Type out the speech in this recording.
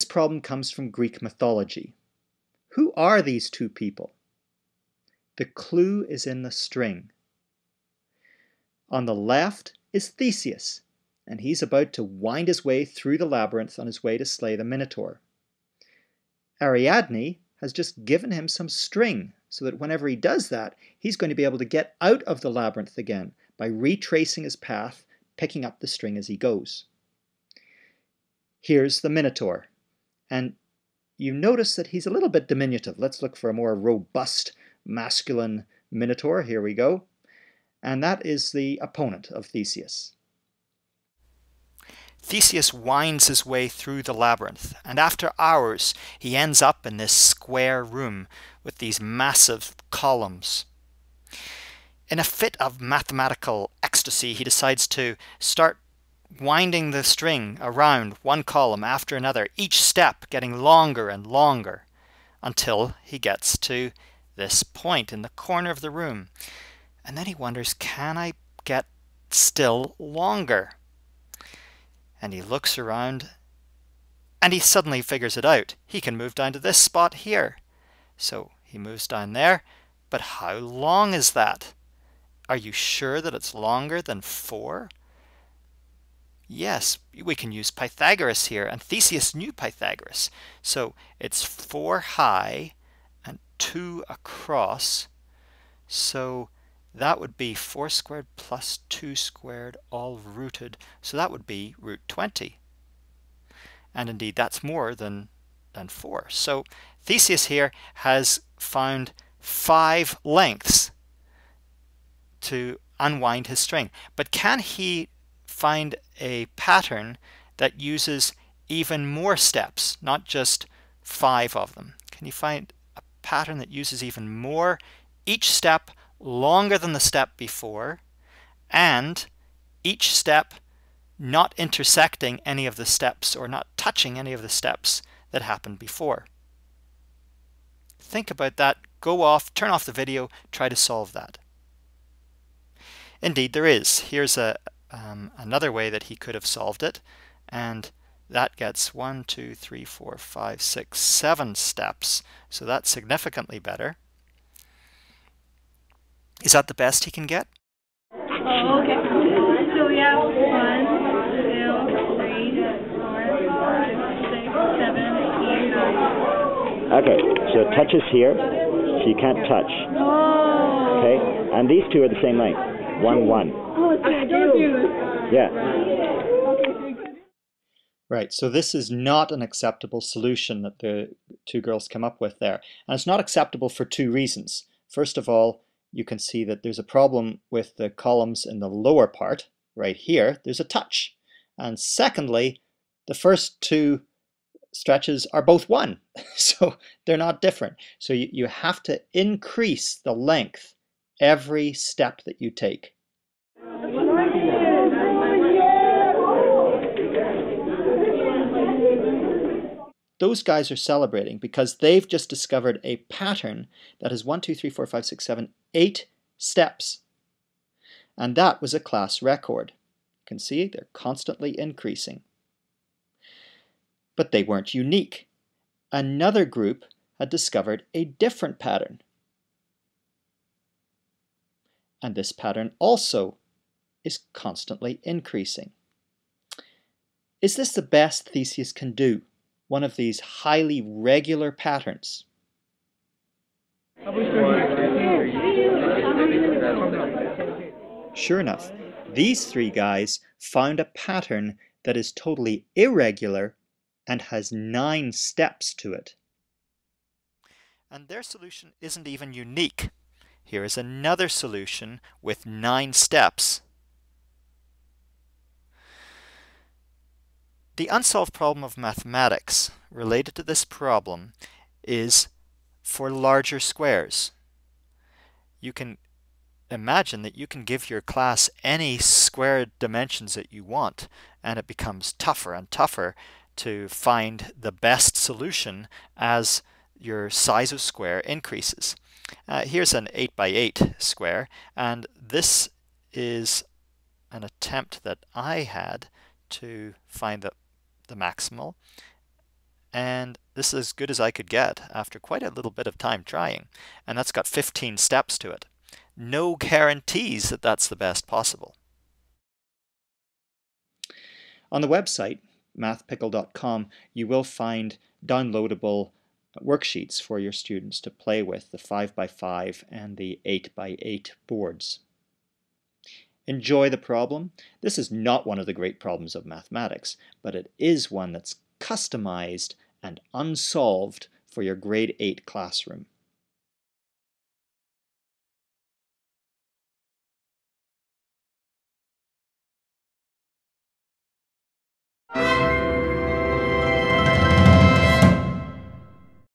This problem comes from Greek mythology. Who are these two people? The clue is in the string. On the left is Theseus, and he's about to wind his way through the labyrinth on his way to slay the Minotaur. Ariadne has just given him some string so that whenever he does that, he's going to be able to get out of the labyrinth again by retracing his path, picking up the string as he goes. Here's the Minotaur, and you notice that he's a little bit diminutive. Let's look for a more robust, masculine Minotaur. Here we go. And that is the opponent of Theseus. Theseus winds his way through the labyrinth, and after hours he ends up in this square room with these massive columns. In a fit of mathematical ecstasy, he decides to start winding the string around one column after another, each step getting longer and longer, until he gets to this point in the corner of the room. And then he wonders, can I get still longer? and he looks around and he suddenly figures it out. He can move down to this spot here. So he moves down there, but how long is that? Are you sure that it's longer than 4? Yes, we can use Pythagoras here, and Theseus knew Pythagoras. So it's 4 high and 2 across. So that would be 4 squared plus 2 squared all rooted. So that would be root 20. And indeed, that's more than, than 4. So Theseus here has found five lengths to unwind his string. But can he find a pattern that uses even more steps, not just five of them? Can you find a pattern that uses even more? Each step longer than the step before, and each step not intersecting any of the steps or not touching any of the steps that happened before. Think about that, go off, turn off the video, try to solve that. Indeed, there is. Here's a, um, another way that he could have solved it, and that gets one, two, three, four, five, six, seven steps, so that's significantly better. Is that the best he can get? Oh, okay. So we have one, two, three, four, five, six, seven, eight, nine. Okay, so it touches here, so you can't touch. Oh. Okay, and these two are the same length. One, one. Oh, it's I told you. Yeah. Right, so this is not an acceptable solution that the two girls come up with there. And it's not acceptable for two reasons. First of all, you can see that there's a problem with the columns in the lower part. Right here, there's a touch. And secondly, the first two stretches are both one, so they're not different. So you, you have to increase the length every step that you take. those guys are celebrating because they've just discovered a pattern that has one, two, three, four, five, six, seven, eight steps. And that was a class record. You can see they're constantly increasing. But they weren't unique. Another group had discovered a different pattern. And this pattern also is constantly increasing. Is this the best Theseus can do? one of these highly regular patterns. Sure enough, these three guys found a pattern that is totally irregular and has nine steps to it. And their solution isn't even unique. Here is another solution with nine steps. The unsolved problem of mathematics related to this problem is for larger squares. You can imagine that you can give your class any squared dimensions that you want and it becomes tougher and tougher to find the best solution as your size of square increases. Uh, here's an 8 by 8 square and this is an attempt that I had to find the the maximal. and this is as good as I could get after quite a little bit of time trying. And that's got 15 steps to it. No guarantees that that's the best possible. On the website, mathpickle.com, you will find downloadable worksheets for your students to play with the 5x5 and the 8x8 boards. Enjoy the problem. This is not one of the great problems of mathematics, but it is one that's customized and unsolved for your grade 8 classroom.